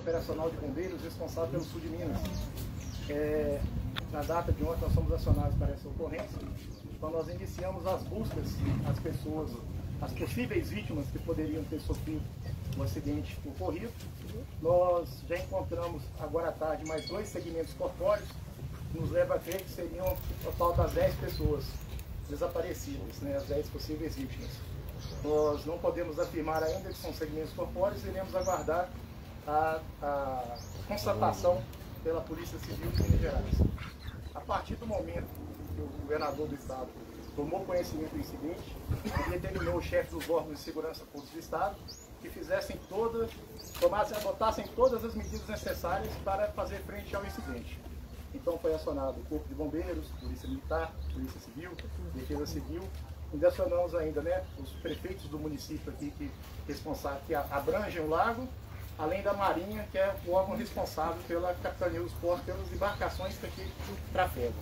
operacional de bombeiros responsável pelo sul de Minas. É, na data de ontem nós fomos acionados para essa ocorrência, então nós iniciamos as buscas às pessoas, as possíveis vítimas que poderiam ter sofrido um acidente ocorrido. Nós já encontramos agora à tarde mais dois segmentos corpóreos, que nos leva a crer que seriam o total das 10 pessoas desaparecidas, né, as 10 possíveis vítimas. Nós não podemos afirmar ainda que são segmentos corpóreos, iremos aguardar a, a constatação pela Polícia Civil de Minas Gerais. A partir do momento que o governador do estado tomou conhecimento do incidente, ele determinou o chefe dos órgãos de segurança pública do estado que fizessem todas, tomassem, adotassem todas as medidas necessárias para fazer frente ao incidente. Então foi acionado o Corpo de Bombeiros, Polícia Militar, Polícia Civil, Defesa Civil. Ainda acionamos ainda né, os prefeitos do município aqui que, responsável, que abrangem o lago além da Marinha, que é o órgão responsável pela capitania dos portos, pelas embarcações que aqui trafegam.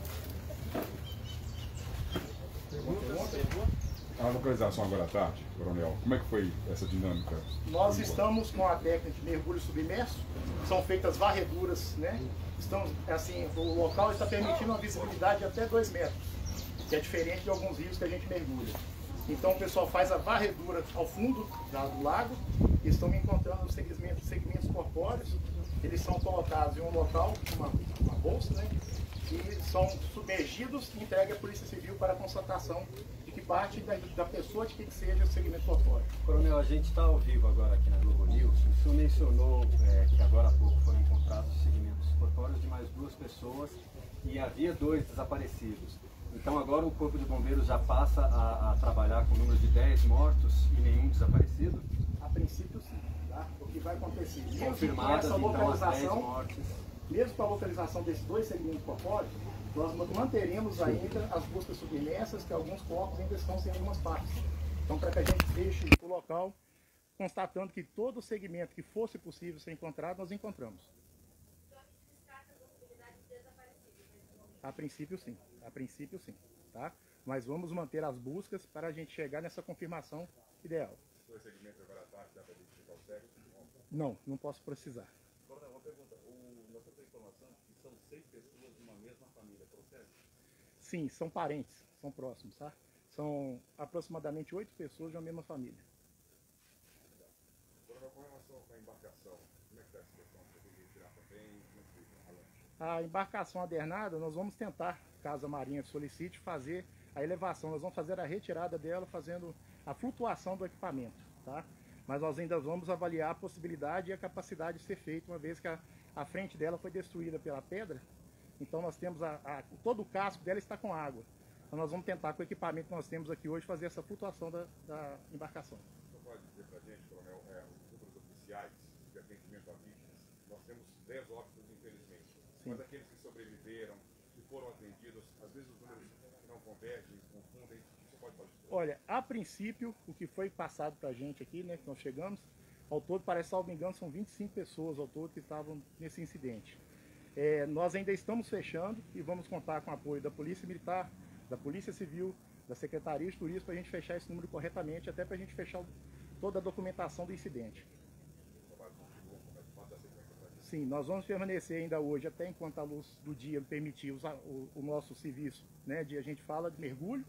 A localização agora à tarde, Coronel, como é que foi essa dinâmica? Nós estamos com a técnica de mergulho submerso, são feitas varreduras, né? Estamos, assim, o local está permitindo uma visibilidade de até 2 metros, que é diferente de alguns rios que a gente mergulha. Então o pessoal faz a varredura ao fundo do lago e estão encontrando os segmentos, segmentos corpóreos. Eles são colocados em um local, uma, uma bolsa, né? E são submergidos e entregues à Polícia Civil para constatação de que parte da, da pessoa de que seja o segmento corpóreo. Coronel, a gente está ao vivo agora aqui na Globo News. O senhor mencionou é, que agora há pouco foram encontrados segmentos corpóreos de mais duas pessoas e havia dois desaparecidos. Então agora o Corpo de Bombeiros já passa a, a, trabalhar com o número de 10 mortos e nenhum desaparecido? A princípio sim. Tá? O que vai acontecer? Mesmo Confirmadas essa então as 10 mortes. Mesmo com a localização desses dois segmentos corpóreos, nós manteremos ainda as buscas submersas, que alguns corpos ainda estão sem algumas partes. Então para que a gente deixe o local constatando que todo segmento que fosse possível ser encontrado, nós encontramos. A princípio sim, a princípio sim, tá? Mas vamos manter as buscas para a gente chegar nessa confirmação ideal. Dois segmentos agora à tarde, dá para identificar o certo? Não, não posso precisar. Coronel, uma pergunta. O, nós temos informação que são seis pessoas de uma mesma família, procede? Sim, são parentes, são próximos, tá? São aproximadamente oito pessoas de uma mesma família. Coronel, com relação à embarcação, como é que está essa questão? Você tem que tirar também? Como é que fica a embarcação adernada, nós vamos tentar, caso a Marinha solicite, fazer a elevação. Nós vamos fazer a retirada dela, fazendo a flutuação do equipamento, tá? Mas nós ainda vamos avaliar a possibilidade e a capacidade de ser feito, uma vez que a, a frente dela foi destruída pela pedra. Então nós temos a, a, todo o casco dela está com água. Então nós vamos tentar, com o equipamento que nós temos aqui hoje, fazer essa flutuação da, da embarcação. Você pode dizer para a gente, Coronel, é, os números oficiais de atendimento a vítimas? Nós temos 10 óbitos, infelizmente. Mas aqueles que sobreviveram, que foram atendidos, às vezes os números não convergem, confundem. Você pode falar Olha, a princípio, o que foi passado para a gente aqui, né, que nós chegamos, ao todo, parece, salvo engano, são 25 pessoas ao todo que estavam nesse incidente. É, nós ainda estamos fechando e vamos contar com o apoio da Polícia Militar, da Polícia Civil, da Secretaria de Turismo para a gente fechar esse número corretamente, até para a gente fechar toda a documentação do incidente. Sim, nós vamos permanecer ainda hoje, até enquanto a luz do dia permitir o, o, nosso serviço, né, de a gente fala de mergulho,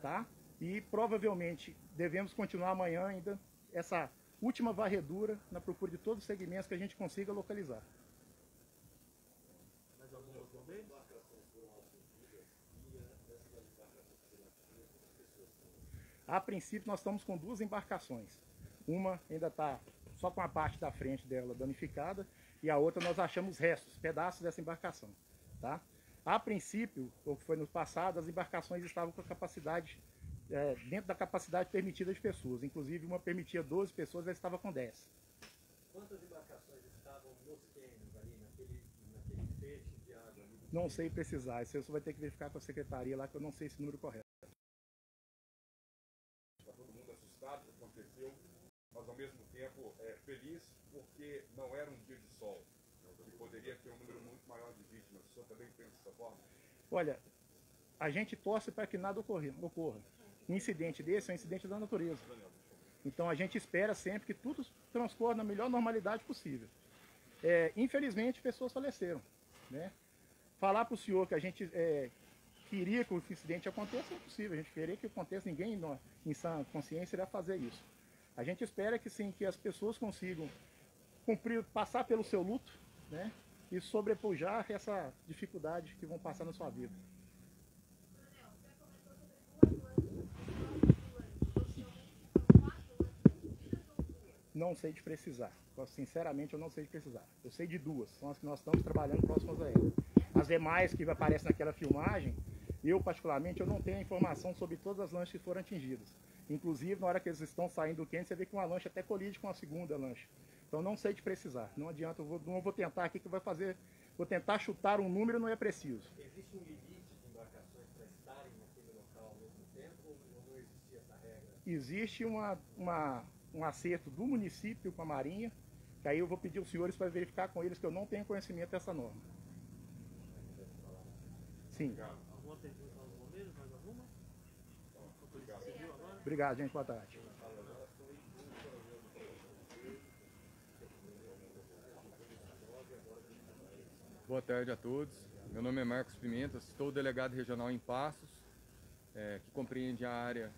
tá? E provavelmente devemos continuar amanhã ainda essa última varredura na procura de todos os segmentos que a gente consiga localizar. A princípio nós estamos com duas embarcações. Uma ainda está só com a parte da frente dela danificada e a outra nós achamos restos, pedaços dessa embarcação. Tá? A princípio, o que foi no passado, as embarcações estavam com a capacidade, é, dentro da capacidade permitida de pessoas. Inclusive, uma permitia 12 pessoas, ela estava com 10. Quantas embarcações estavam nos cânions ali, naquele, naquele feixe de água? Ali não sei precisar, isso você vai ter que verificar com a secretaria lá, que eu não sei esse número correto. Está todo mundo assustado com o que aconteceu, mas ao mesmo tempo é, feliz porque não era um dia sol. E poderia ter um número muito maior de vítimas. O senhor também pensa dessa forma? Olha, a gente torce para que nada ocorra. ocorra. Um incidente desse é um incidente da natureza. Então a gente espera sempre que tudo transcorra na melhor normalidade possível. é, infelizmente pessoas faleceram. Né? Falar para o senhor que a gente é, queria que o incidente aconteça é impossível. A gente queria que aconteça, ninguém em sã consciência irá fazer isso. A gente espera que sim, que as pessoas consigam cumprir, passar pelo seu luto, né? E sobrepujar essa dificuldade que vão passar na sua vida. Não sei de precisar. Sinceramente, eu não sei de precisar. Eu sei de duas, são as que nós estamos trabalhando próximas a ela. As demais que aparecem naquela filmagem, eu particularmente, eu não tenho informação sobre todas as lanchas que foram atingidas. Inclusive, na hora que eles estão saindo do quente, você vê que uma lancha até colide com a segunda lancha. Então, não sei de precisar. Não adianta, eu vou, não vou tentar aqui que vai fazer. Vou tentar chutar um número, não é preciso. Existe um limite de embarcações para estarem naquele local ao mesmo tempo ou não existia essa regra? Existe uma, uma um acerto do município com a Marinha, que aí eu vou pedir aos senhores para verificar com eles que eu não tenho conhecimento dessa norma. Sim. Obrigado, gente. Boa tarde. Boa tarde a todos. Meu nome é Marcos Pimenta, estou delegado regional em Passos, é, que compreende a área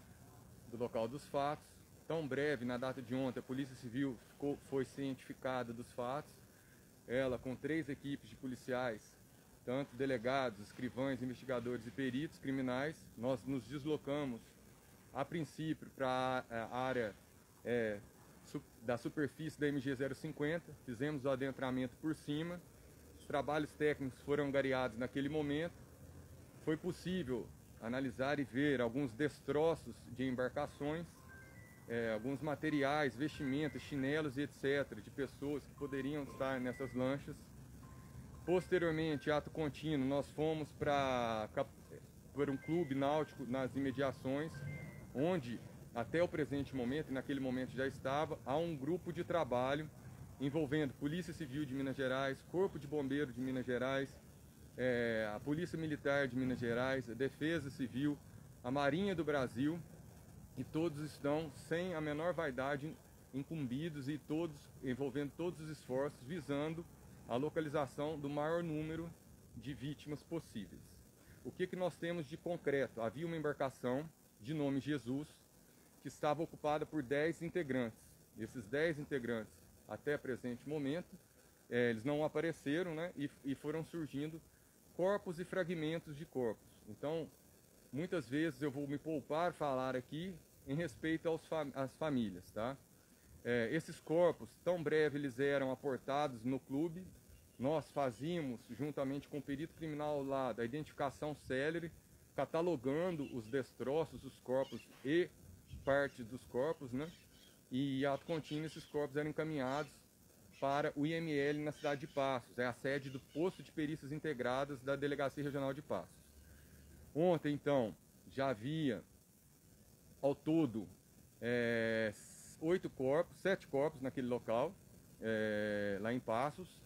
do local dos fatos tão breve, na data de ontem, a Polícia Civil ficou, foi cientificada dos fatos. Ela, com três equipes de policiais, tanto delegados, escrivães, investigadores e peritos criminais, nós nos deslocamos, a princípio, para a área é, da superfície da MG 050, fizemos o adentramento por cima, trabalhos técnicos foram gareados naquele momento, foi possível analisar e ver alguns destroços de embarcações, é, alguns materiais, vestimentas, chinelos e etc. de pessoas que poderiam estar nessas lanchas. Posteriormente, ato contínuo, nós fomos para um clube náutico nas imediações, onde até o presente momento, e naquele momento já estava, há um grupo de trabalho envolvendo Polícia Civil de Minas Gerais, Corpo de Bombeiros de Minas Gerais, é, a Polícia Militar de Minas Gerais, a Defesa Civil, a Marinha do Brasil, e todos estão sem a menor vaidade incumbidos e todos envolvendo todos os esforços visando a localização do maior número de vítimas possíveis. O que, que nós temos de concreto? Havia uma embarcação de nome Jesus que estava ocupada por 10 integrantes. Esses 10 integrantes, até presente momento, é, eles não apareceram né, e, e foram surgindo corpos e fragmentos de corpos. Então, muitas vezes eu vou me poupar falar aqui em respeito aos fam às famílias, tá? É, esses corpos, tão breve eles eram aportados no clube, nós fazíamos, juntamente com o perito criminal lá, da identificação célere, catalogando os destroços dos corpos e partes dos corpos, né? E ato contínuo esses corpos eram encaminhados para o IML na cidade de Passos, é a sede do posto de perícias integradas da Delegacia Regional de Passos. Ontem, então, já havia ao todo é, oito corpos, sete corpos naquele local, é, lá em Passos.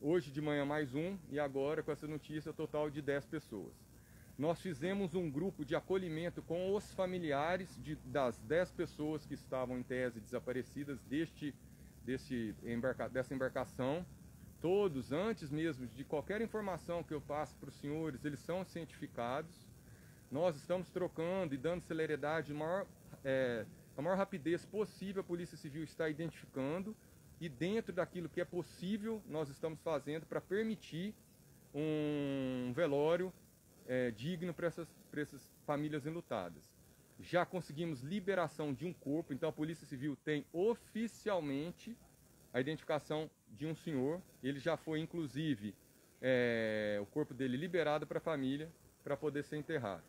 Hoje de manhã mais um e agora com essa notícia total de dez pessoas. Nós fizemos um grupo de acolhimento com os familiares de, das dez pessoas que estavam em tese desaparecidas deste, deste embarca, dessa embarcação. Todos, antes mesmo de qualquer informação que eu passe para os senhores, eles são cientificados. Nós estamos trocando e dando celeridade, maior, é, a maior rapidez possível, a Polícia Civil está identificando e dentro daquilo que é possível, nós estamos fazendo para permitir um velório é, digno para essas, essas famílias enlutadas. Já conseguimos liberação de um corpo, então a Polícia Civil tem oficialmente a identificação de um senhor. Ele já foi, inclusive, é, o corpo dele liberado para a família para poder ser enterrado.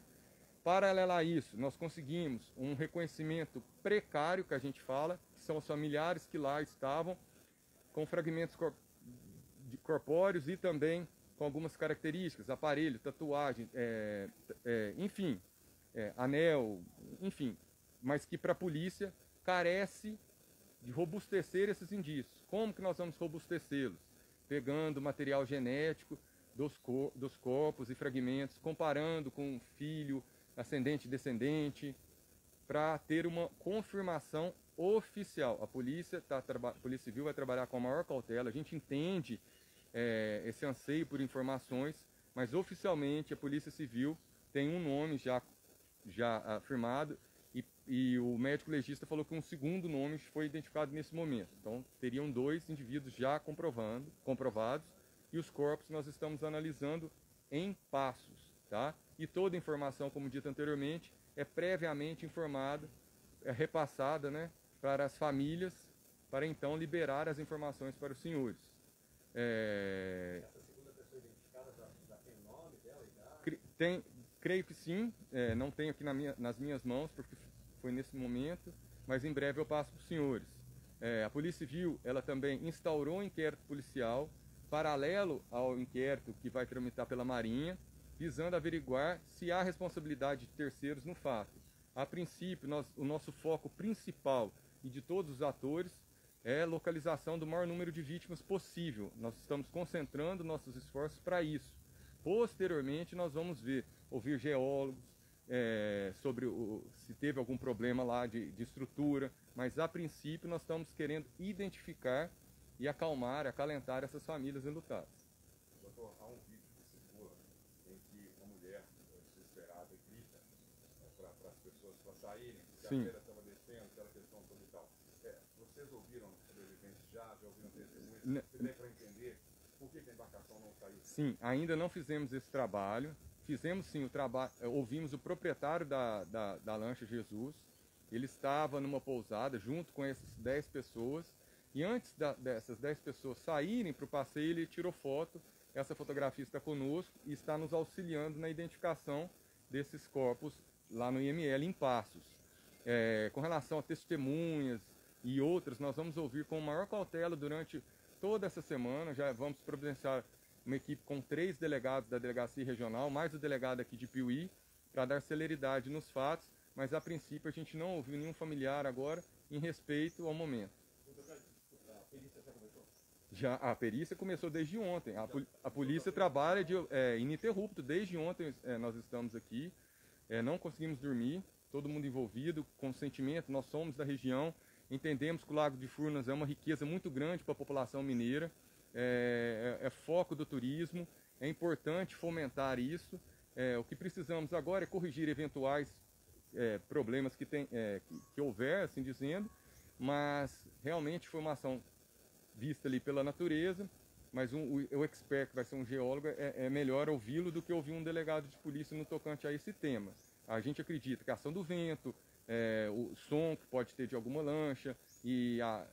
Paralelo a isso, nós conseguimos um reconhecimento precário, que a gente fala, que são os familiares que lá estavam, com fragmentos corpóreos e também com algumas características, aparelho, tatuagem, é, é, enfim, é, anel, enfim, mas que para a polícia carece de robustecer esses indícios. Como que nós vamos robustecê-los? Pegando material genético dos, cor dos corpos e fragmentos, comparando com filho, ascendente e descendente, para ter uma confirmação oficial. A polícia, tá, a polícia Civil vai trabalhar com a maior cautela. A gente entende é, esse anseio por informações, mas oficialmente a Polícia Civil tem um nome já, já afirmado e, e o médico legista falou que um segundo nome foi identificado nesse momento. Então teriam dois indivíduos já comprovando, comprovados e os corpos nós estamos analisando em passos, tá? E toda informação, como dito anteriormente, é previamente informada, é repassada, né, para as famílias, para então liberar as informações para os senhores. É... Tem, creio que sim, é, não tenho aqui na minha, nas minhas mãos, porque foi nesse momento, mas em breve eu passo para os senhores. É, a Polícia Civil, ela também instaurou um inquérito policial, paralelo ao inquérito que vai tramitar pela Marinha, visando averiguar se há responsabilidade de terceiros no fato. A princípio, nós, o nosso foco principal e de todos os atores é localização do maior número de vítimas possível. Nós estamos concentrando nossos esforços para isso. Posteriormente, nós vamos ver, ouvir geólogos é, sobre o, se teve algum problema lá de, de estrutura, mas a princípio nós estamos querendo identificar e acalmar, acalentar essas famílias enlutadas. Doutor, há um vídeo que circula em que uma mulher desesperada grita né, para as pessoas para saírem, Sim. a feira estava descendo, aquela questão toda e tal. É, vocês ouviram sobreviventes já, já ouviram testemunhas? Ne- Você tem para entender por que, que a embarcação não saiu? Sim, ainda não fizemos esse trabalho. Fizemos sim o trabalho, ouvimos o proprietário da, da, da lancha Jesus. Ele estava numa pousada junto com essas 10 pessoas. E antes da- dessas 10 pessoas saírem para o passeio, ele tirou foto. Essa fotografia está conosco e está nos auxiliando na identificação desses corpos lá no IML em Passos. É, com relação a testemunhas e outras, nós vamos ouvir com maior cautela durante toda essa semana. Já vamos providenciar uma equipe com três delegados da delegacia regional, mais o delegado aqui de Piuí, para dar celeridade nos fatos, mas a princípio a gente não ouviu nenhum familiar agora em respeito ao momento. Já, a perícia começou desde ontem. A, a polícia trabalha de, é, ininterrupto. Desde ontem é, nós estamos aqui. É, não conseguimos dormir. Todo mundo envolvido, consentimento. Nós somos da região. Entendemos que o Lago de Furnas é uma riqueza muito grande para a população mineira. É, é- é foco do turismo. É importante fomentar isso. É, o que precisamos agora é corrigir eventuais é, problemas que, tem, é, que, que houver, assim dizendo. Mas realmente foi uma ação vista ali pela natureza, mas um, o, o expert, que vai ser um geólogo, é, é melhor ouvi-lo do que ouvir um delegado de polícia no tocante a esse tema. A gente acredita que a ação do vento, é, o som que pode ter de alguma lancha e a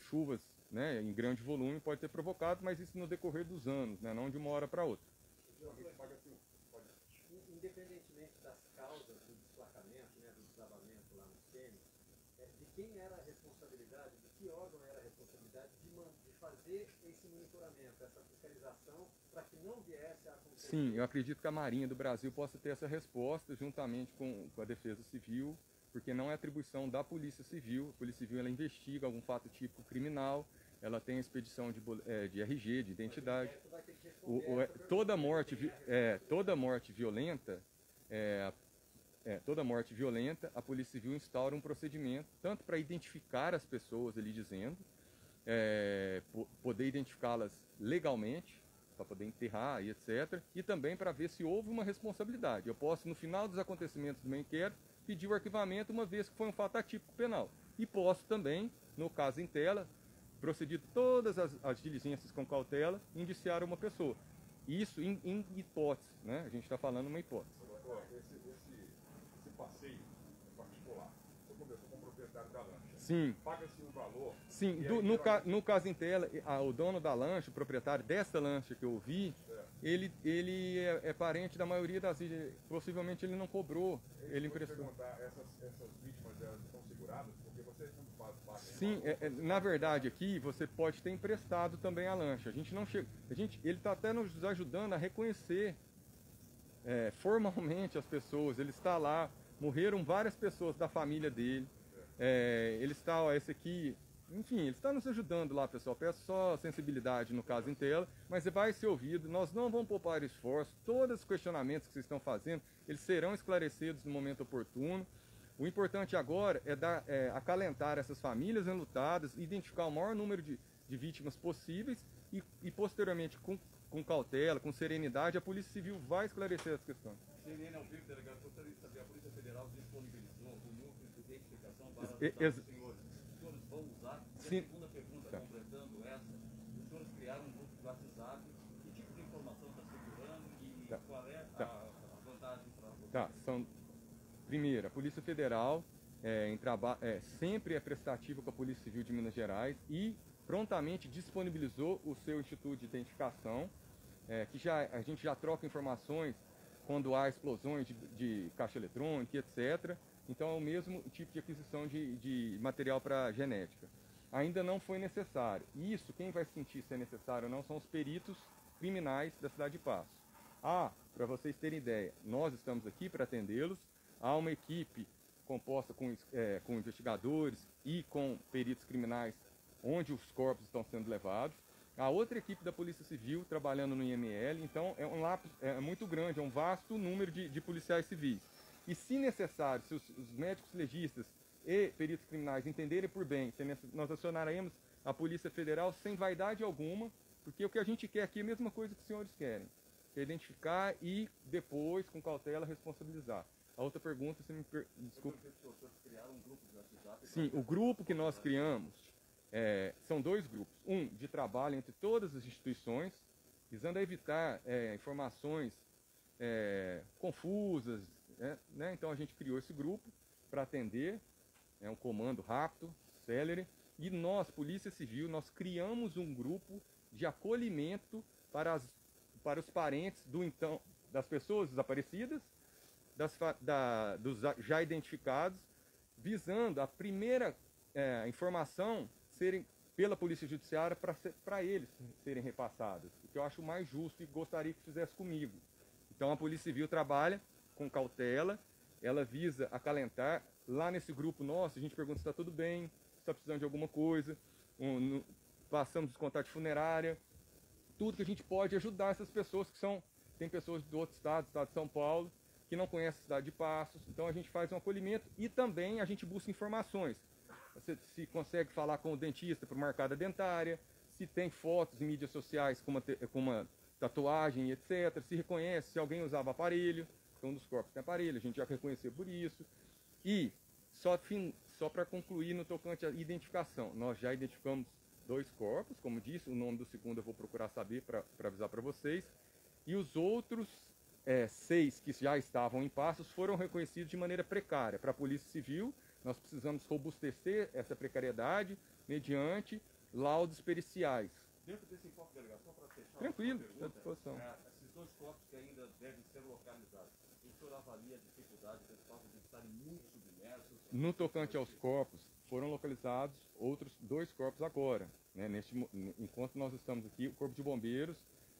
chuvas né, em grande volume pode ter provocado, mas isso no decorrer dos anos, né, não de uma hora para outra. Independentemente das causas do desplacamento, né, do desabamento lá no é, de quem era a responsabilidade, de que órgão era a responsabilidade de, de fazer esse monitoramento, essa fiscalização, para que não viesse a acontecer? Sim, eu acredito que a Marinha do Brasil possa ter essa resposta juntamente com, com a Defesa Civil, porque não é atribuição da Polícia Civil. A Polícia Civil ela investiga algum fato típico criminal, ela tem a expedição de, eh, de RG, de identidade. O- o- é, toda morte, é, toda morte violenta, é, é, toda morte violenta, a Polícia Civil instaura um procedimento tanto para identificar as pessoas ali dizendo, é, po- poder identificá-las legalmente, para poder enterrar e etc. E também para ver se houve uma responsabilidade. Eu posso, no final dos acontecimentos do meu inquérito, pedir o arquivamento uma vez que foi um fato atípico penal. E posso também, no caso em tela, procedido todas as, as diligências com cautela, indiciar uma pessoa. Isso em, em hipótese, né? A gente está falando uma hipótese. Esse, esse, esse passeio particular, você conversou com o proprietário da lancha. Sim, Paga-se um valor. sim. do- no, ca- no caso em tela, a- o dono da lancha, o proprietário dessa lancha que eu vi, ele, ele é, é parente da maioria das ilhas. Possivelmente ele não cobrou, ele Eu te emprestou. essas, essas vítimas elas estão seguradas? Porque vocês não fazem parte Sim, é- é, na verdade aqui você pode ter emprestado também a lancha. A gente não chega, a gente, ele está até nos ajudando a reconhecer é, formalmente as pessoas. Ele está lá, morreram várias pessoas da família dele. É, ele está, ó, esse aqui, enfim, ele está nos ajudando lá, pessoal. Peço só sensibilidade no caso em tela, mas vai ser ouvido. Nós não vamos poupar esforço. Todos os questionamentos que vocês estão fazendo, eles serão esclarecidos no momento oportuno. O importante agora é, dar, é acalentar essas famílias enlutadas, identificar o maior número de, de vítimas possíveis e, e posteriormente, com, com, cautela, com serenidade, a Polícia Civil vai esclarecer as questões. CNN ao vivo, delegado, gostaria de saber, a Polícia Federal disponibilizou o núcleo de senhores. Os senhores vão usar? Sim. a segunda pergunta, tá. completando essa, os senhores criaram um grupo de WhatsApp, que tipo de informação está segurando e tá. qual é tá. a, vantagem para vocês? Tá, são... Primeiro, a Polícia Federal é, em é, sempre é prestativa com a Polícia Civil de Minas Gerais e prontamente disponibilizou o seu Instituto de Identificação, é, que já, a gente já troca informações quando há explosões de, de caixa eletrônica, etc. Então é o mesmo tipo de aquisição de, de material para genética. Ainda não foi necessário. Isso, quem vai sentir se é necessário ou não, são os peritos criminais da cidade de Passo. Ah, para vocês terem ideia, nós estamos aqui para atendê-los. Há uma equipe composta com, é, com investigadores e com peritos criminais onde os corpos estão sendo levados. A outra equipe da Polícia Civil trabalhando no IML, então é um lápis é muito grande, é um vasto número de, de policiais civis. E se necessário, se os, os, médicos legistas e peritos criminais entenderem por bem, nós acionaremos a Polícia Federal sem vaidade alguma, porque o que a gente quer aqui é a mesma coisa que os senhores querem, que é identificar e depois, com cautela, responsabilizar. A outra pergunta, você me per... desculpa. Sim, o grupo que nós criamos é, são dois grupos. Um de trabalho entre todas as instituições, visando evitar é, informações é, confusas. Né? né? Então a gente criou esse grupo para atender, é um comando rápido, célere. E nós, Polícia Civil, nós criamos um grupo de acolhimento para, as, para os parentes do então das pessoas desaparecidas, das, da, dos já identificados, visando a primeira é, informação serem pela Polícia Judiciária para eles serem repassadas, o que eu acho mais justo e gostaria que fizesse comigo. Então a Polícia Civil trabalha com cautela, ela visa acalentar. Lá nesse grupo nosso, a gente pergunta se está tudo bem, se está precisando de alguma coisa, um, no, passamos os contatos funerária, tudo que a gente pode ajudar essas pessoas que são, tem pessoas do outro estado, do estado de São Paulo, que não conhecem a cidade de Passos, então a gente faz um acolhimento e também a gente busca informações você se consegue falar com o dentista para marcada dentária, se tem fotos em mídias sociais com uma, com uma tatuagem, etc. Se reconhece se alguém usava aparelho, então um dos corpos tem aparelho, a gente já reconheceu por isso. E só, só para concluir no tocante à identificação, nós já identificamos dois corpos, como disse, o nome do segundo eu vou procurar saber para avisar para vocês. E os outros é, seis que já estavam em passos foram reconhecidos de maneira precária para a Polícia Civil nós precisamos robustecer essa precariedade mediante laudos periciais. Dentro desse enfoque, delegado, só para fechar. Tranquilo, à disposição. É, esses dois corpos que ainda devem ser localizados, senhor avalia a dificuldade desses corpos de estarem muito submersos? No tocante aos corpos, foram localizados outros dois corpos agora. Né? Neste, enquanto nós estamos aqui, o Corpo de Bombeiros,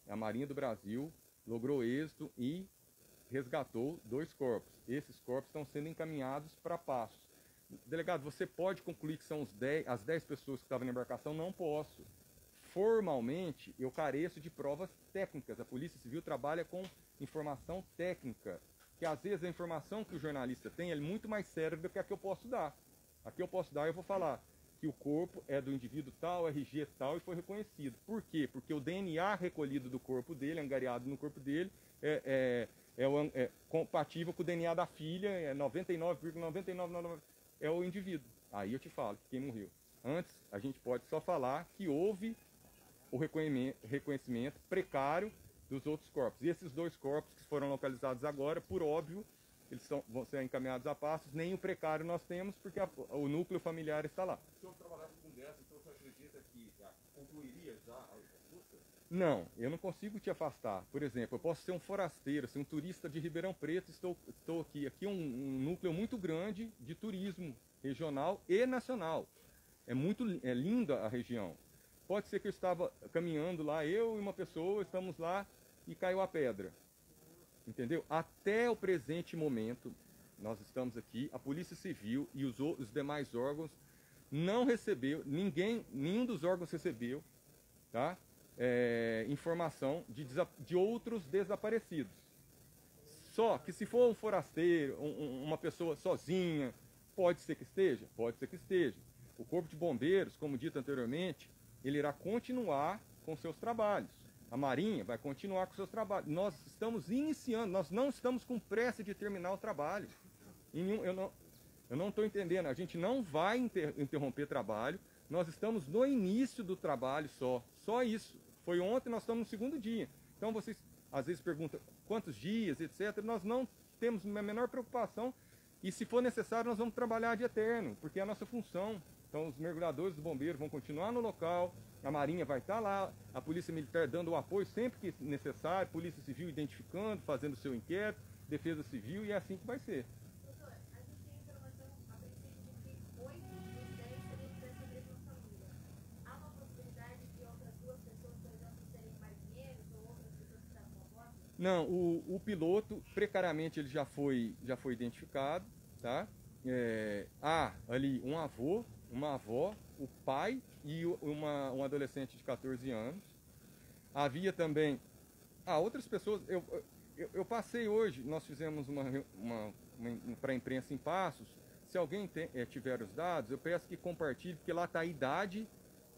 a Marinha do Brasil, logrou êxito e resgatou dois corpos. Esses corpos estão sendo encaminhados para Passos. Delegado, você pode concluir que são os 10, as 10 pessoas que estavam na embarcação? Não posso. Formalmente, eu careço de provas técnicas. A Polícia Civil trabalha com informação técnica, que às vezes a informação que o jornalista tem é muito mais séria do que a que eu posso dar. A que eu posso dar, eu vou falar que o corpo é do indivíduo tal, RG tal e foi reconhecido. Por quê? Porque o DNA recolhido do corpo dele, angariado no corpo dele, é, é, é, é compatível com o DNA da filha, é 99,9999 é o indivíduo. Aí eu te falo quem morreu. Antes, a gente pode só falar que houve o reconhecimento precário dos outros corpos. E esses dois corpos que foram localizados agora, por óbvio, eles são, vão ser encaminhados a passos, nem o precário nós temos, porque a, o núcleo familiar está lá. Se o senhor trabalhasse com 10, então você acredita que concluiria já a busca? Não, eu não consigo te afastar. Por exemplo, eu posso ser um forasteiro, ser um turista de Ribeirão Preto, estou, estou aqui. Aqui é um, um núcleo muito grande de turismo regional e nacional. É muito é linda a região. Pode ser que eu estava caminhando lá, eu e uma pessoa, estamos lá e caiu a pedra. Entendeu? Até o presente momento, nós estamos aqui, a Polícia Civil e os, os demais órgãos não recebeu, ninguém, nenhum dos órgãos recebeu, tá? É, informação de, de outros desaparecidos. Só que se for um forasteiro, um, uma pessoa sozinha, Pode ser que esteja? Pode ser que esteja. O Corpo de Bombeiros, como dito anteriormente, ele irá continuar com seus trabalhos. A Marinha vai continuar com seus trabalhos. Nós estamos iniciando, nós não estamos com pressa de terminar o trabalho. eu não eu não estou entendendo, a gente não vai inter, interromper trabalho, nós estamos no início do trabalho só, só isso. Foi ontem, nós estamos no segundo dia. Então vocês às vezes perguntam quantos dias, etc. Nós não temos a menor preocupação e se for necessário nós vamos trabalhar de eterno, porque é a nossa função. Então os mergulhadores do bombeiro vão continuar no local, a Marinha vai estar lá, a Polícia Militar dando o apoio sempre que necessário, Polícia Civil identificando, fazendo o seu inquérito, Defesa Civil e é assim que vai ser. Não, o, o piloto, precariamente, ele já foi, já foi identificado, tá? É, há ali um avô, uma avó, o pai e uma, um adolescente de 14 anos. Havia também ah, outras pessoas. Eu, eu, eu passei hoje, nós fizemos uma, uma, uma para a imprensa em Passos. Se alguém tem, é, tiver os dados, eu peço que compartilhe, porque lá está a idade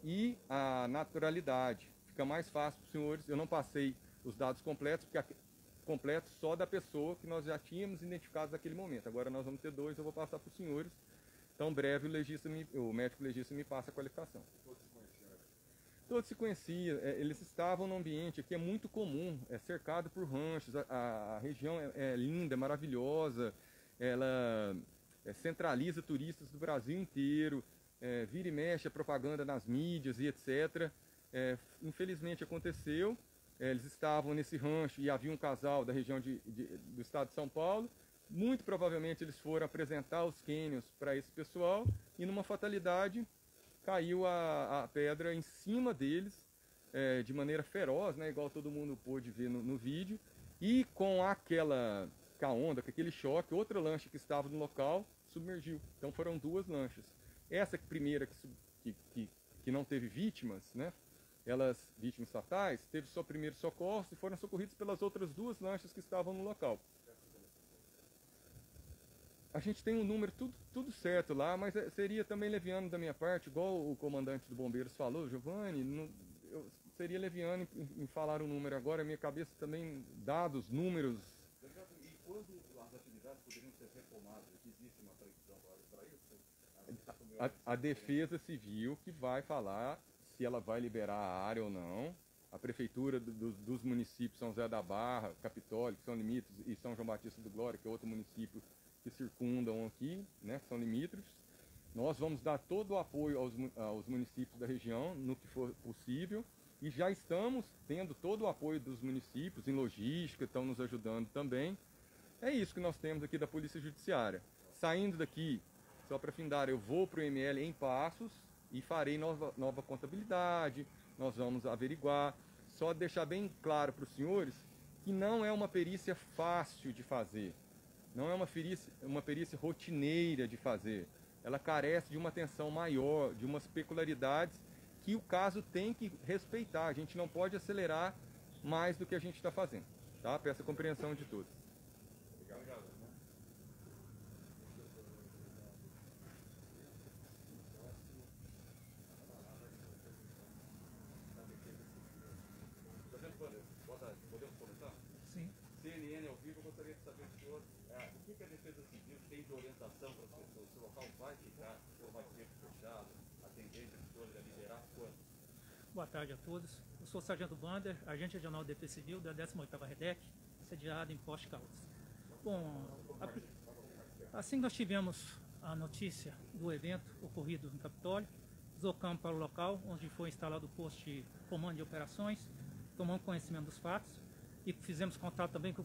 e a naturalidade. Fica mais fácil para os senhores. Eu não passei os dados completos, porque completos só da pessoa que nós já tínhamos identificado naquele momento. Agora nós vamos ter dois, eu vou passar para os senhores. Então, breve, o, legista me, o médico legista me passa a qualificação. Todos se conheciam, é, eles estavam num ambiente que é muito comum, é cercado por ranchos, a, a, região é, é, linda, é maravilhosa, ela é, centraliza turistas do Brasil inteiro, é, vira e mexe a propaganda nas mídias e etc. É, infelizmente aconteceu, é, eles estavam nesse rancho e havia um casal da região de, de, do estado de São Paulo. Muito provavelmente eles foram apresentar os cânions para esse pessoal e numa fatalidade caiu a, a pedra em cima deles é, de maneira feroz, né, igual todo mundo pôde ver no, no vídeo. E com aquela com a onda, com aquele choque, outra lancha que estava no local submergiu. Então foram duas lanchas. Essa primeira que, que, que não teve vítimas, né, elas, vítimas fatais, teve seu primeiro socorro e foram socorridos pelas outras duas lanchas que estavam no local. A gente tem um número tudo, tudo certo lá, mas é, seria também leviano da minha parte, igual o comandante do Bombeiros falou, Giovanni, não, eu seria leviano em, em, falar um número agora, minha cabeça também, dados, números. E quando as atividades poderiam ser retomadas, existe uma previsão para isso? A, a, a Defesa Civil que vai falar se ela vai liberar a área ou não. A prefeitura do, do, dos municípios São José da Barra, Capitólio, que são limites, e São João Batista do Glória, que é outro município que circundam aqui, né, que são limítrofes. Nós vamos dar todo o apoio aos, aos municípios da região no que for possível e já estamos tendo todo o apoio dos municípios em logística, estão nos ajudando também. É isso que nós temos aqui da Polícia Judiciária. Saindo daqui, só para findar, eu vou para o ML em Passos, e farei nova, nova contabilidade, nós vamos averiguar. Só deixar bem claro para os senhores que não é uma perícia fácil de fazer, não é uma perícia, uma perícia rotineira de fazer. Ela carece de uma atenção maior, de umas peculiaridades que o caso tem que respeitar. A gente não pode acelerar mais do que a gente está fazendo. Tá? Peço a compreensão de todos. Boa tarde a todos. Eu sou o Sargento Vander, agente regional de defesa civil da 18ª REDEC, sediado em Poste Caldas. Bom, a, assim nós tivemos a notícia do evento ocorrido no Capitólio, deslocamos para o local onde foi instalado o posto de comando de operações, tomamos conhecimento dos fatos e fizemos contato também com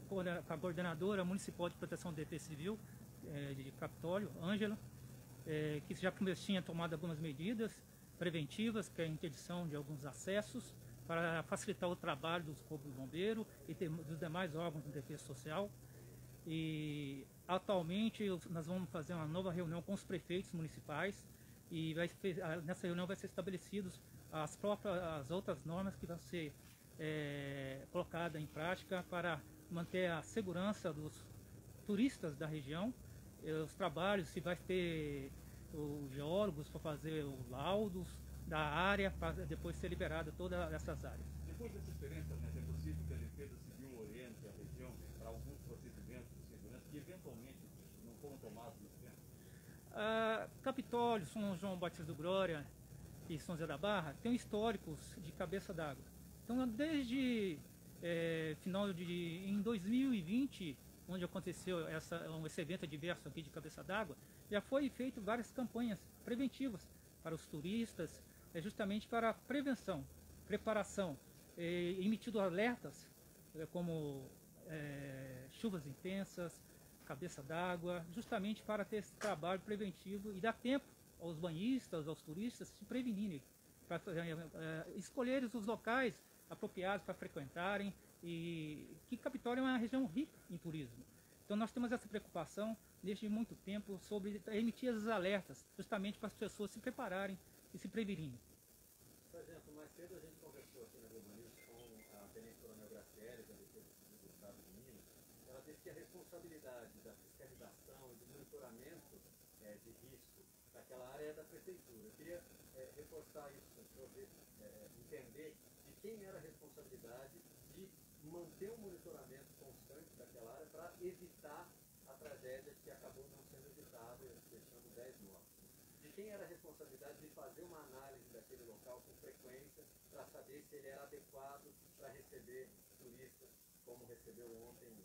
a coordenadora municipal de proteção de defesa civil é, de Capitólio, Ângela, é, que já tinha tomado algumas medidas preventivas, que é a interdição de alguns acessos, para facilitar o trabalho dos corpos de bombeiro e dos demais órgãos de defesa social. E atualmente nós vamos fazer uma nova reunião com os prefeitos municipais e vai, nessa reunião vai ser estabelecidos as próprias as outras normas que vão ser é, colocadas em prática para manter a segurança dos turistas da região eh, os trabalhos, se vai ter os geólogos para fazer os laudos da área, para depois ser liberada todas essas áreas. Depois dessa experiência, né, é possível que a Defesa Civil oriente a região para alguns procedimentos de segurança que eventualmente não foram tomados nesse tempo? Ah, Capitólio, São João Batista do Glória e São José da Barra têm históricos de cabeça d'água. Então, desde é, final de em 2020, onde aconteceu essa, esse evento adverso aqui de cabeça d'água, já foi feito várias campanhas preventivas para os turistas, é justamente para prevenção, preparação, é, emitido alertas é, como é, chuvas intensas, cabeça d'água, justamente para ter esse trabalho preventivo e dar tempo aos banhistas, aos turistas se prevenirem, para é, é, escolherem os locais apropriados para frequentarem e que Capitólio é uma região rica em turismo. Então nós temos essa preocupação desde muito tempo sobre emitir esses alertas, justamente para as pessoas se prepararem e se prevenirem. Sargento, mais cedo a gente conversou aqui na Globo News com a Tenente Coronel Graciele, da Defesa do Estado de Minas. Ela disse que a responsabilidade da fiscalização e do monitoramento é, de risco daquela área é da Prefeitura. Eu queria é, reforçar isso para o senhor é, entender de quem era a responsabilidade de manter um monitoramento constante daquela área para evitar a tragédia que acabou não sendo evitada, deixando 10 mortos. De quem era a responsabilidade de fazer uma análise daquele local com frequência para saber se ele era adequado para receber turistas, como recebeu ontem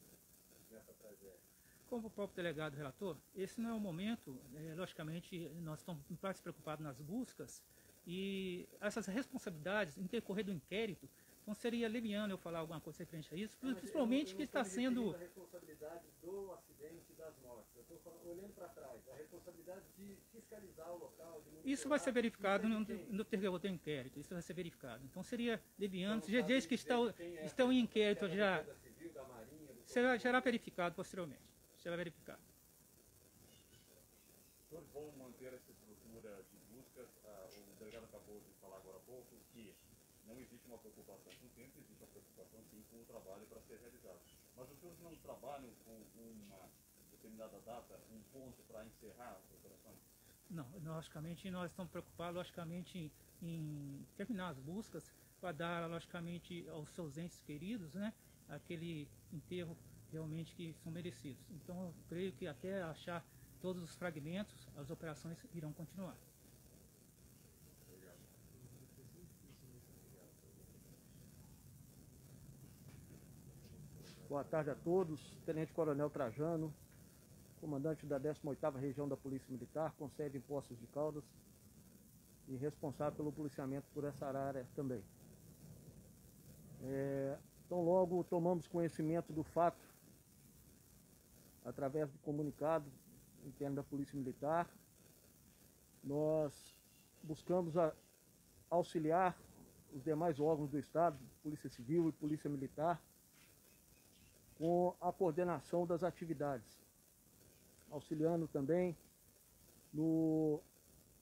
nessa tragédia? Como o próprio delegado relator, esse não é o momento, é, logicamente, nós estamos mais preocupados nas buscas e essas responsabilidades, em decorrer do inquérito, então seria leviano eu falar alguma coisa referente a isso, principalmente eu, eu que está sendo... A responsabilidade do acidente das mortes, eu estou olhando para trás, a responsabilidade de fiscalizar o local... isso vai ser verificado no, no terreno do inquérito, isso vai ser verificado. Então seria leviano, então, desde que está, é, estão em inquérito já... Civil, Marinha, será, será verificado posteriormente, será verificado. Senhores vão manter essa estrutura de buscas, ah, o delegado acabou de falar agora há pouco que não existe uma preocupação com o tempo, existe uma preocupação sim com o trabalho para ser realizado. Mas os senhores não trabalham com uma determinada data, um ponto para encerrar as operações? Não, logicamente nós estamos preocupados logicamente em terminar as buscas para dar logicamente aos seus entes queridos, né, aquele enterro realmente que são merecidos. Então eu creio que até achar todos os fragmentos, as operações irão continuar. Boa tarde a todos. Tenente Coronel Trajano, comandante da 18ª Região da Polícia Militar, com sede em Poços de Caldas e responsável pelo policiamento por essa área também. É, então logo tomamos conhecimento do fato através do comunicado interno da Polícia Militar. Nós buscamos a, auxiliar os demais órgãos do Estado, Polícia Civil e Polícia Militar, com a coordenação das atividades, auxiliando também no,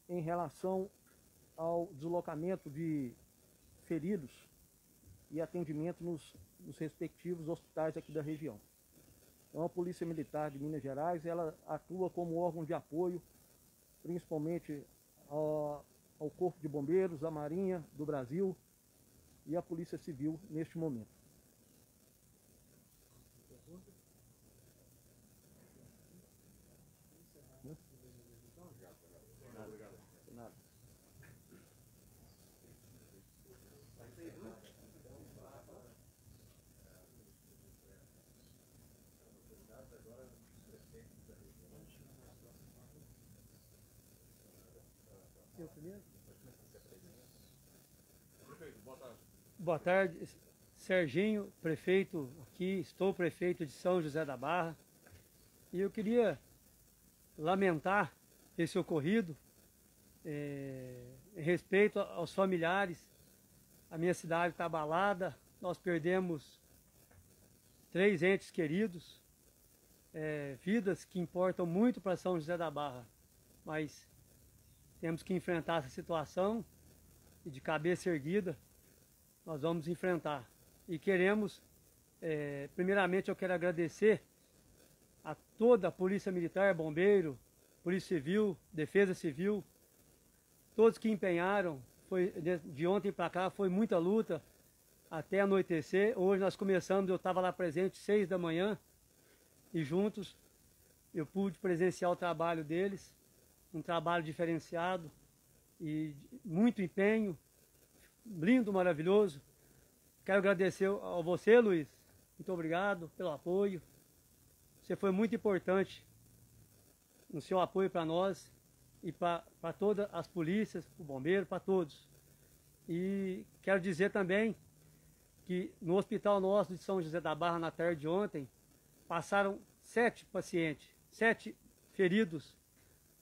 em relação ao deslocamento de feridos e atendimento nos, nos respectivos hospitais aqui da região. Então a Polícia Militar de Minas Gerais ela atua como órgão de apoio, principalmente ao, ao Corpo de Bombeiros, à Marinha do Brasil e à Polícia Civil neste momento. Boa tarde, Serginho, prefeito aqui, estou prefeito de São José da Barra. E eu queria lamentar esse ocorrido é, em respeito aos familiares. A minha cidade está abalada, nós perdemos três entes queridos, é, vidas que importam muito para São José da Barra. Mas temos que enfrentar essa situação e de cabeça erguida nós vamos enfrentar. E queremos, é, primeiramente eu quero agradecer a toda a Polícia Militar, Bombeiro, Polícia Civil, Defesa Civil, todos que empenharam, foi de, ontem para cá foi muita luta até anoitecer. Hoje nós começamos, eu estava lá presente seis da manhã e juntos eu pude presenciar o trabalho deles, um trabalho diferenciado e muito empenho, lindo, maravilhoso. Quero agradecer a você, Luiz. Muito obrigado pelo apoio. Você foi muito importante no seu apoio para nós e para todas as polícias, o bombeiro, para todos. E quero dizer também que no hospital nosso de São José da Barra, na tarde de ontem, passaram sete pacientes, sete feridos,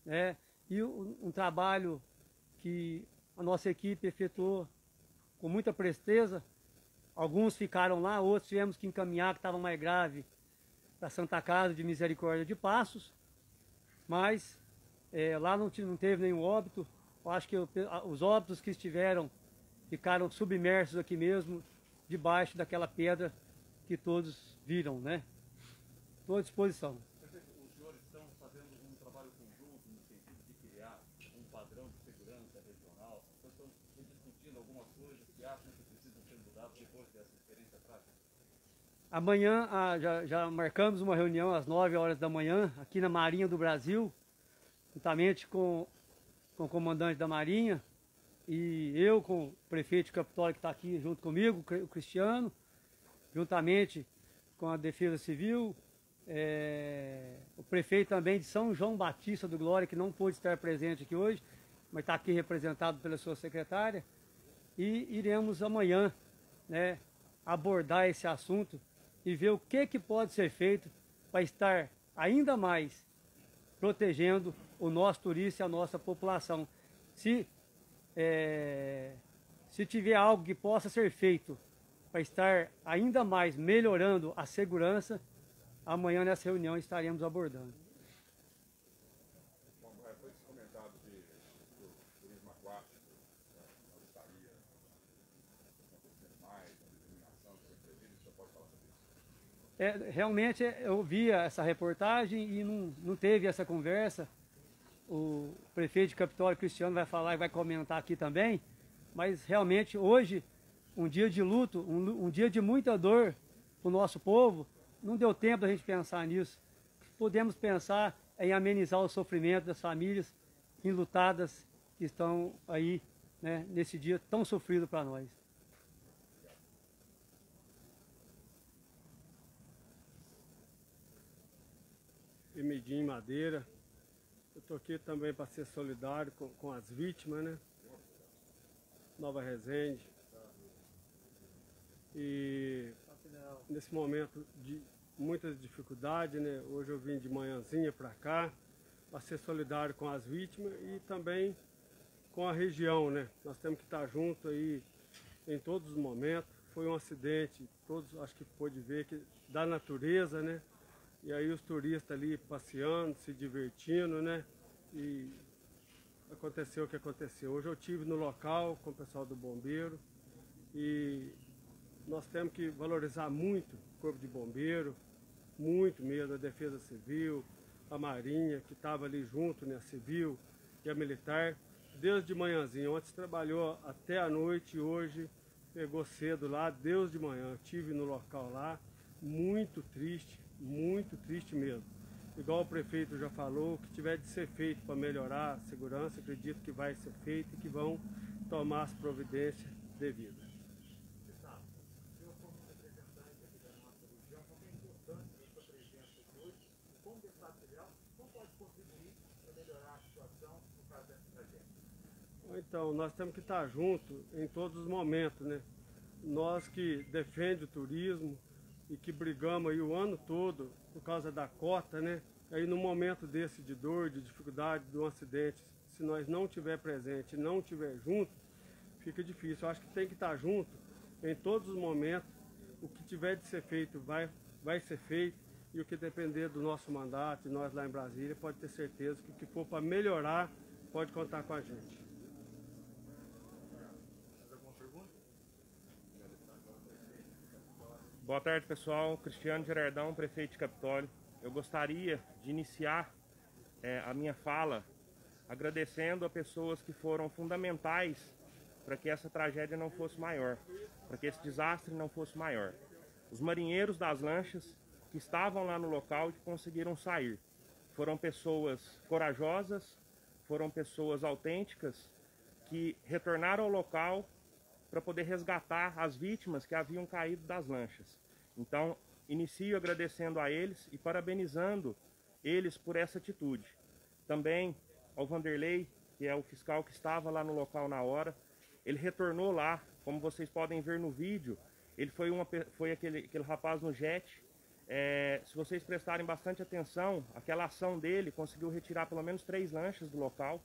né? E um, trabalho que a nossa equipe efetuou com muita presteza. Alguns ficaram lá, outros tivemos que encaminhar, que estavam mais grave, para Santa Casa de Misericórdia de Passos. Mas é, lá não, não teve nenhum óbito. Eu acho que os óbitos que estiveram ficaram submersos aqui mesmo, debaixo daquela pedra que todos viram, né? Estou à disposição. Os senhores estão fazendo um trabalho conjunto no sentido de criar um padrão de segurança regional. Vocês estão discutindo algumas coisas que acham que precisam ser mudadas depois dessa experiência prática? Amanhã ah, já, já, marcamos uma reunião às 9 horas da manhã aqui na Marinha do Brasil, juntamente com, com o comandante da Marinha e eu com o prefeito Capitólio que está aqui junto comigo, o Cristiano, juntamente com a Defesa Civil, é, o prefeito também de São João Batista do Glória, que não pôde estar presente aqui hoje, mas está aqui representado pela sua secretária, e iremos amanhã né, abordar esse assunto e ver o que, que pode ser feito para estar ainda mais protegendo o nosso turista e a nossa população. Se, é, se tiver algo que possa ser feito para estar ainda mais melhorando a segurança, amanhã nessa reunião estaremos abordando. Bom, foi esse comentado de, do turismo aquático, nós estaria acontecendo mais, a determinação que foi prevista, você pode falar sobre isso? É, realmente eu via essa reportagem e não, não teve essa conversa. O prefeito de Capitólio Cristiano vai falar e vai comentar aqui também, mas realmente hoje, um dia de luto, um, um dia de muita dor para o nosso povo, não deu tempo da gente pensar nisso. Podemos pensar em amenizar o sofrimento das famílias enlutadas que estão aí né, nesse dia tão sofrido para nós. Emedim Madeira. Eu estou aqui também para ser solidário com, com as vítimas, né? Nova Resende. E nesse momento de muitas dificuldades, né? Hoje eu vim de manhãzinha para cá para ser solidário com as vítimas e também com a região, né? Nós temos que estar junto aí em todos os momentos. Foi um acidente, todos acho que pôde ver que da natureza, né? E aí os turistas ali passeando, se divertindo, né? E aconteceu o que aconteceu. Hoje eu tive no local com o pessoal do bombeiro e nós temos que valorizar muito o corpo de bombeiro, muito mesmo, a defesa civil, a marinha, que estava ali junto, né, a civil e a militar, desde de manhãzinha. Ontem trabalhou até a noite e hoje pegou cedo lá, Deus de manhã. Estive no local lá, muito triste, muito triste mesmo. Igual o prefeito já falou, o que tiver de ser feito para melhorar a segurança, acredito que vai ser feito e que vão tomar as providências devidas. Então, nós temos que estar juntos em todos os momentos, né? Nós que defendemos o turismo e que brigamos aí o ano todo por causa da cota, né? Aí no momento desse de dor, de dificuldade, de um acidente, se nós não tiver presente, não tiver junto, fica difícil. Eu acho que tem que estar junto em todos os momentos. O que tiver de ser feito vai, vai ser feito e o que depender do nosso mandato, de nós lá em Brasília, pode ter certeza que o que for para melhorar, pode contar com a gente. Boa tarde, pessoal. Cristiano Gerardão, prefeito de Capitólio. eu gostaria de iniciar é, a minha fala agradecendo a pessoas que foram fundamentais para que essa tragédia não fosse maior, para que esse desastre não fosse maior. Os marinheiros das lanchas que estavam lá no local e que conseguiram sair. Foram pessoas corajosas, foram pessoas autênticas que retornaram ao local para poder resgatar as vítimas que haviam caído das lanchas. Então, inicio agradecendo a eles e parabenizando eles por essa atitude. Também ao Vanderlei, que é o fiscal que estava lá no local na hora, ele retornou lá, como vocês podem ver no vídeo, ele foi, uma, foi aquele, aquele rapaz no jet. É, se vocês prestarem bastante atenção, aquela ação dele conseguiu retirar pelo menos três lanchas do local.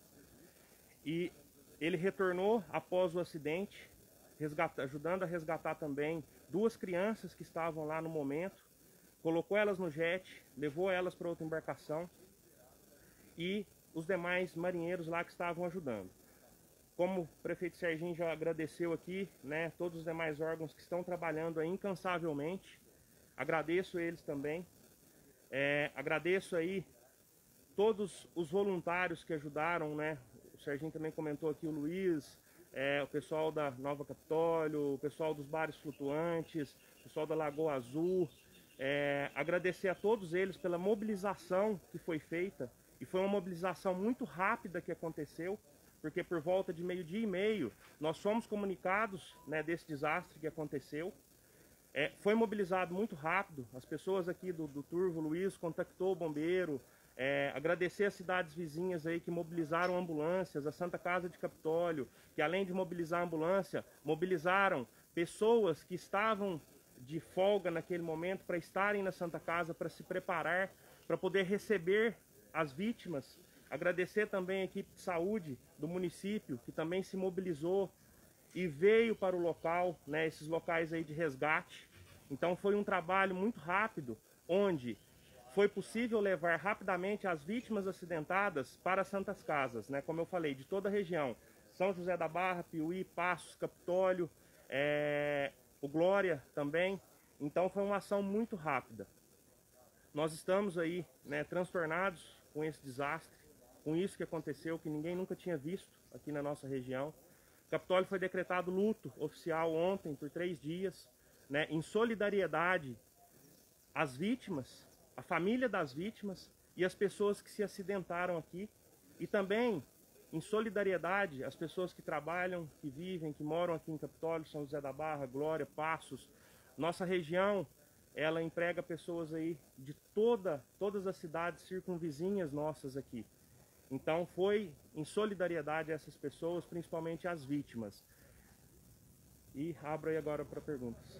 E ele retornou após o acidente, resgata, ajudando a resgatar também duas crianças que estavam lá no momento, colocou elas no jet, levou elas para outra embarcação e os demais marinheiros lá que estavam ajudando. Como o prefeito Serginho já agradeceu aqui, né, todos os demais órgãos que estão trabalhando incansavelmente, agradeço eles também. É, agradeço aí todos os voluntários que ajudaram, né? O Serginho também comentou aqui o Luiz, é, o pessoal da Nova Capitólio, o pessoal dos bares flutuantes, o pessoal da Lagoa Azul. É, agradecer a todos eles pela mobilização que foi feita e foi uma mobilização muito rápida que aconteceu, porque por volta de meio-dia e meio nós fomos comunicados né, desse desastre que aconteceu. É, foi mobilizado muito rápido, as pessoas aqui do, do Turvo, Luiz, contactou o bombeiro, é, agradecer as cidades vizinhas aí que mobilizaram ambulâncias, a Santa Casa de Capitólio, que além de mobilizar ambulância, mobilizaram pessoas que estavam de folga naquele momento para estarem na Santa Casa, para se preparar, para poder receber as vítimas. Agradecer também a equipe de saúde do município, que também se mobilizou e veio para o local, né, esses locais aí de resgate. Então foi um trabalho muito rápido, onde foi possível levar rapidamente as vítimas acidentadas para Santas Casas, né? como eu falei, de toda a região. São José da Barra, Piuí, Passos, Capitólio, é, o Glória também. Então foi uma ação muito rápida. Nós estamos aí né, transtornados com esse desastre, com isso que aconteceu, que ninguém nunca tinha visto aqui na nossa região. Capitólio foi decretado luto oficial ontem por três dias, né, em solidariedade às vítimas a família das vítimas e as pessoas que se acidentaram aqui e também em solidariedade às pessoas que trabalham, que vivem, que moram aqui em Capitólio, São José da Barra, Glória, Passos. Nossa região, ela emprega pessoas aí de toda, todas as cidades circunvizinhas nossas aqui. Então foi em solidariedade a essas pessoas, principalmente as vítimas. E abro aí agora para perguntas.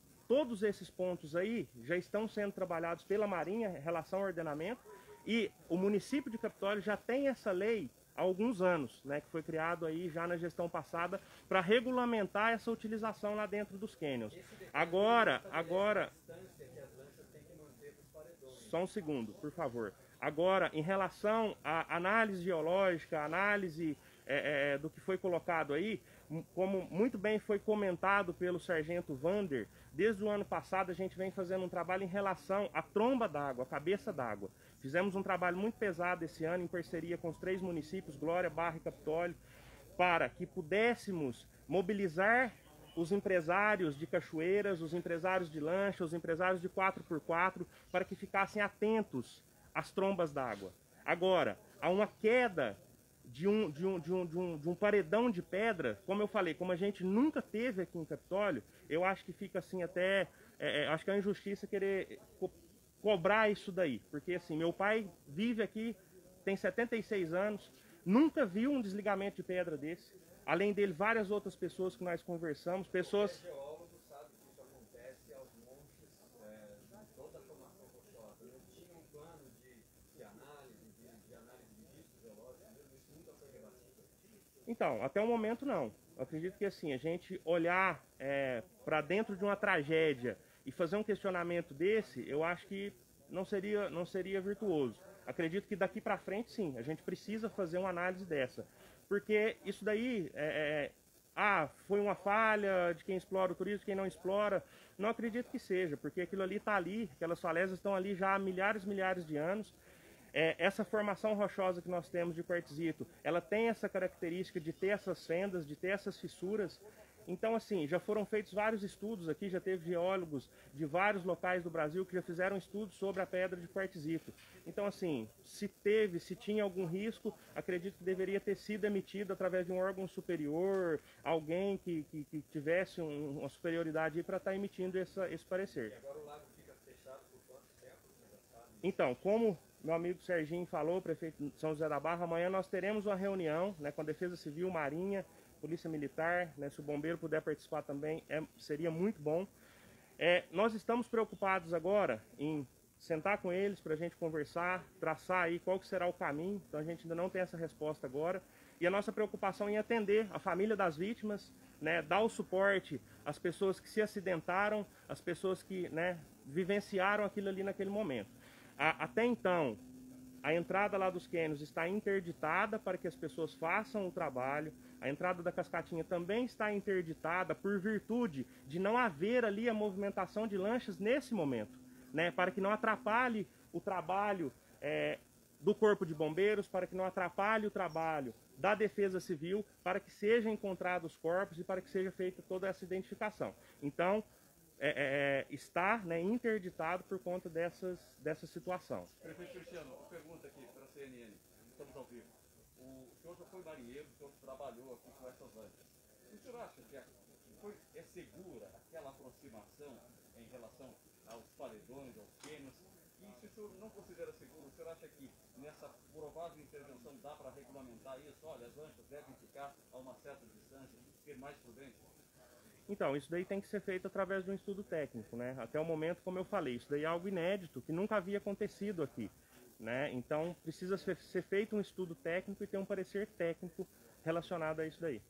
todos esses pontos aí já estão sendo trabalhados pela Marinha em relação ao ordenamento e o município de Capitólio já tem essa lei há alguns anos, né, que foi criado aí já na gestão passada para regulamentar essa utilização lá dentro dos cânions. Agora, agora, só um segundo, por favor. Agora, em relação à análise geológica, análise é, é, do que foi colocado aí, como muito bem foi comentado pelo sargento Vander, desde o ano passado a gente vem fazendo um trabalho em relação à tromba d'água, à cabeça d'água. Fizemos um trabalho muito pesado esse ano em parceria com os três municípios, Glória, Barra e Capitólio, para que pudéssemos mobilizar os empresários de cachoeiras, os empresários de lancha, os empresários de 4x4, para que ficassem atentos às trombas d'água. Agora, há uma queda de um, de, um, de, um, de, um, de um paredão de pedra, como eu falei, como a gente nunca teve aqui em Capitólio, eu acho que fica assim até. É, é acho que é uma injustiça querer cobrar isso daí. Porque assim, meu pai vive aqui, tem 76 anos, nunca viu um desligamento de pedra desse. Além dele, várias outras pessoas que nós conversamos, pessoas... Então, até o momento não. Eu acredito que assim, a gente olhar é, para dentro de uma tragédia e fazer um questionamento desse, eu acho que não seria, não seria virtuoso. Acredito que daqui para frente, sim, a gente precisa fazer uma análise dessa. Porque isso daí, é, é, ah, foi uma falha de quem explora o turismo, quem não explora. Não acredito que seja, porque aquilo ali está ali, aquelas falésias estão ali já há milhares e milhares de anos. É, essa formação rochosa que nós temos de quartzito, ela tem essa característica de ter essas fendas, de ter essas fissuras. Então, assim, já foram feitos vários estudos aqui, já teve geólogos de vários locais do Brasil que já fizeram estudos sobre a pedra de quartzito. Então, assim, se teve, se tinha algum risco, acredito que deveria ter sido emitido através de um órgão superior, alguém que, que, que tivesse um, uma superioridade para estar tá emitindo essa, esse parecer. E agora o lago fica fechado por quanto tempo? Então, como meu amigo Serginho falou, prefeito São José da Barra, amanhã nós teremos uma reunião né, com a Defesa Civil, Marinha, Polícia Militar, né, se o bombeiro puder participar também, é, seria muito bom. É, nós estamos preocupados agora em sentar com eles para a gente conversar, traçar aí qual que será o caminho, então a gente ainda não tem essa resposta agora. E a nossa preocupação em atender a família das vítimas, né, dar o suporte às pessoas que se acidentaram, às pessoas que né, vivenciaram aquilo ali naquele momento. A, até então, a entrada lá dos cânions está interditada para que as pessoas façam o trabalho. A entrada da cascatinha também está interditada por virtude de não haver ali a movimentação de lanchas nesse momento, né? Para que não atrapalhe o trabalho é, do corpo de bombeiros, para que não atrapalhe o trabalho da defesa civil, para que sejam encontrados os corpos e para que seja feita toda essa identificação. Então, é, é, é, está né, interditado por conta dessas, dessa situação. Prefeito Cristiano, uma pergunta aqui para a CNN, estamos ao vivo. O senhor já foi marinheiro, o senhor trabalhou aqui com essas antes. O senhor acha que é, foi, é segura aquela aproximação em relação aos paredões, aos quênios? E se o senhor não considera seguro, o senhor acha que nessa provável intervenção dá para regulamentar isso? Olha, as anchas devem ficar a uma certa distância, ser mais prudentes? Então, isso daí tem que ser feito através de um estudo técnico, né? Até o momento, como eu falei, isso daí é algo inédito, que nunca havia acontecido aqui, né? Então, precisa ser feito um estudo técnico e ter um parecer técnico relacionado a isso daí.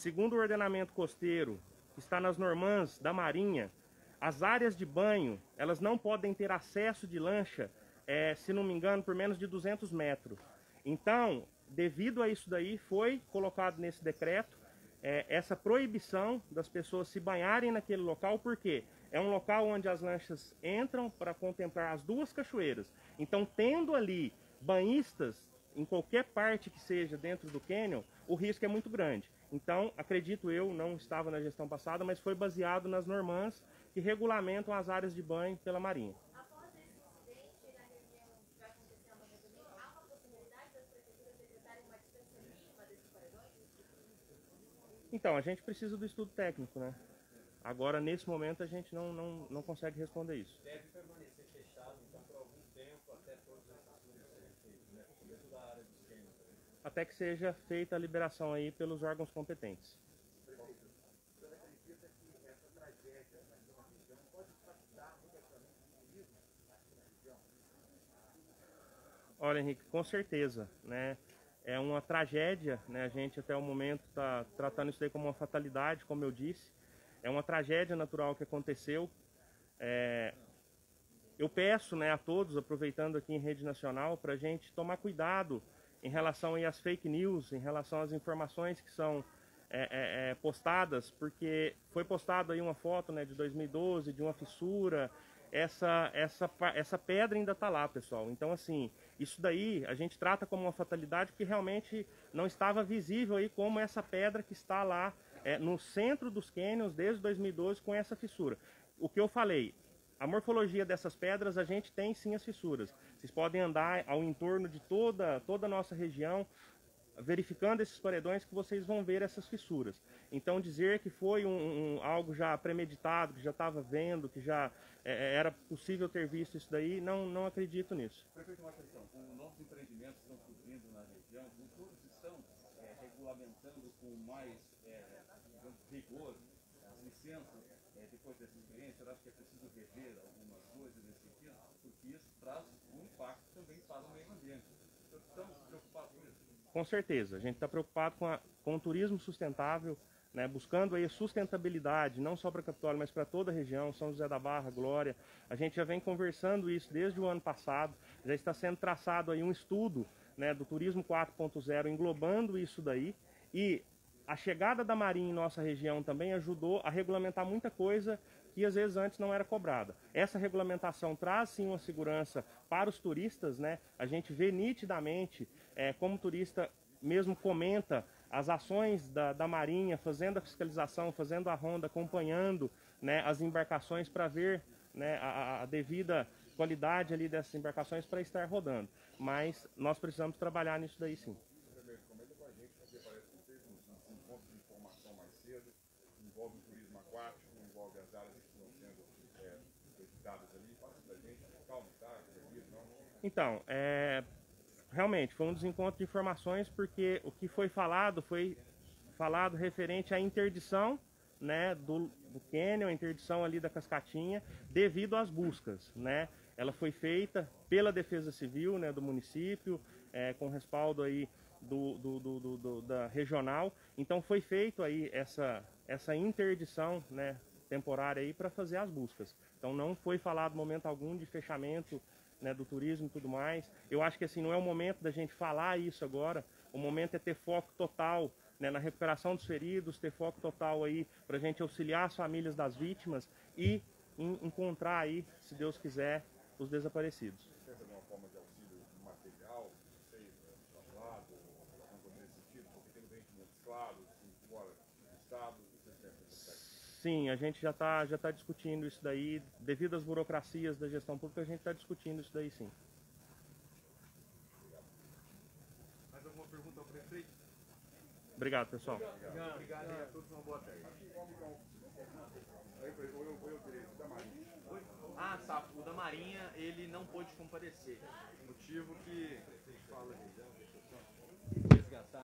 Segundo o ordenamento costeiro, está nas normãs da Marinha, as áreas de banho, elas não podem ter acesso de lancha, é, se não me engano, por menos de 200 metros. Então, devido a isso daí, foi colocado nesse decreto é, essa proibição das pessoas se banharem naquele local, porque é um local onde as lanchas entram para contemplar as duas cachoeiras. Então, tendo ali banhistas em qualquer parte que seja dentro do cânion, o risco é muito grande. Então, acredito eu, não estava na gestão passada, mas foi baseado nas normãs que regulamentam as áreas de banho pela Marinha. Após esse incidente, na reunião que vai acontecer amanhã também, há uma possibilidade das prefeituras decretarem uma distância mínima desses paredões? Então, a gente precisa do estudo técnico, né? Agora, nesse momento, a gente não, não, não consegue responder isso. Deve permanecer fechado, então, por algum tempo, até todos esses estudos serem feitos, né? Começo da área de até que seja feita a liberação aí pelos órgãos competentes. Olha, Henrique, com certeza, né? É uma tragédia, né? A gente até o momento está tratando isso aí como uma fatalidade, como eu disse. É uma tragédia natural que aconteceu. É... Eu peço, né, a todos, aproveitando aqui em rede nacional, para a gente tomar cuidado em relação às fake news, em relação às informações que são é, é, é postadas, porque foi postada aí uma foto né, de 2012 de uma fissura, essa, essa, essa pedra ainda está lá, pessoal. Então, assim, isso daí a gente trata como uma fatalidade porque realmente não estava visível aí como essa pedra que está lá é, no centro dos cânions desde 2012 com essa fissura. O que eu falei, a morfologia dessas pedras, a gente tem sim as fissuras. Vocês podem andar ao entorno de toda, toda a nossa região. verificando esses paredões que vocês vão ver essas fissuras. Então dizer que foi um, um algo já premeditado, que já estava vendo, que já é, era possível ter visto isso daí, não, não acredito nisso. Prefeito, uma questão. Os novos empreendimentos estão surgindo na região, todos estão é, regulamentando com mais é, rigor as licenças é, depois dessa experiência. Eu acho que é preciso rever algumas coisas nesse sentido, porque isso traz um impacto também para o meio ambiente. Estamos preocupados com isso. Com certeza, a gente está preocupado com, a, com o turismo sustentável, né, buscando aí sustentabilidade, não só para Capitólio, mas para toda a região, São José da Barra, Glória. A gente já vem conversando isso desde o ano passado, já está sendo traçado aí um estudo né, do Turismo 4.0 englobando isso daí e a chegada da Marinha em nossa região também ajudou a regulamentar muita coisa que às vezes antes não era cobrada. Essa regulamentação traz sim uma segurança para os turistas, né? A gente vê nitidamente é, como o turista mesmo comenta as ações da, da Marinha, fazendo a fiscalização, fazendo a ronda, acompanhando né, as embarcações para ver né, a, a, devida qualidade ali dessas embarcações para estar rodando. Mas nós precisamos trabalhar nisso daí sim. Comenta com a gente, porque parece que teve um encontro informação mais cedo, envolve o turismo aquático, envolve as áreas que estão sendo é, visitadas ali. Fala pra gente, calma, tá? Então, é, realmente foi um desencontro de informações porque o que foi falado foi falado referente à interdição né, do, do a interdição ali da cascatinha, devido às buscas, né? Ela foi feita pela Defesa Civil, né, do município, é, com respaldo aí do, do, do, do, da regional. Então foi feito aí essa, essa interdição, né, temporária aí para fazer as buscas. Então não foi falado momento algum de fechamento né, do turismo e tudo mais. Eu acho que assim não é o momento da gente falar isso agora. O momento é ter foco total né, na recuperação dos feridos, ter foco total aí para a gente auxiliar as famílias das vítimas e encontrar aí, se Deus quiser, os desaparecidos. Pensa de uma forma de auxílio material, não sei, traslado, alguma coisa nesse sentido, porque tem fora do estado, Sim, a gente já está já tá discutindo isso daí. Devido às burocracias da gestão pública, a gente está discutindo isso daí sim. Mais alguma pergunta ao prefeito? Obrigado, pessoal. Obrigado. Obrigado a todos, uma boa tarde. Ah, Sapo, o da Marinha, ele não pôde comparecer. Motivo que... Fala aí.